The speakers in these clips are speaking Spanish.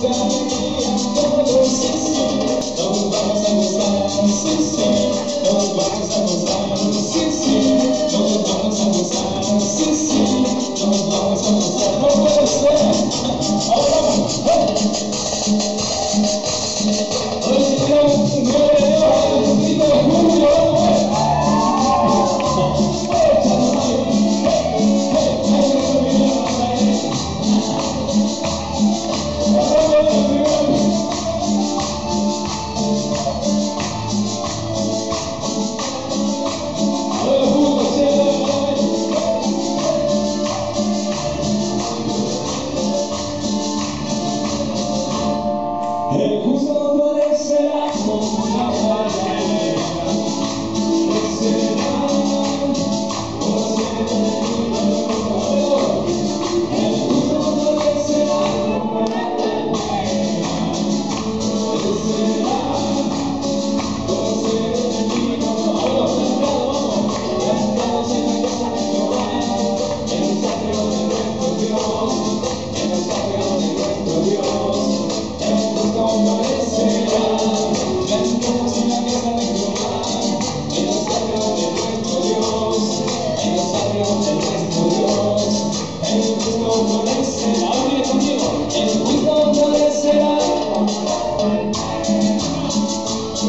Não vamos abusar, não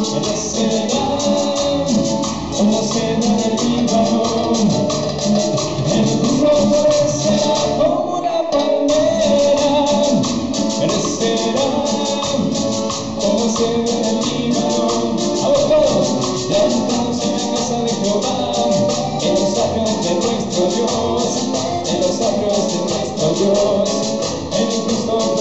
en la escena, en la del Líbano, el rojo desea como una palmera, en la como se ve el Líbano, ahora ya estamos en la casa de Jehová, en los atrios de nuestro Dios, en los atrios de nuestro Dios, en el Cristo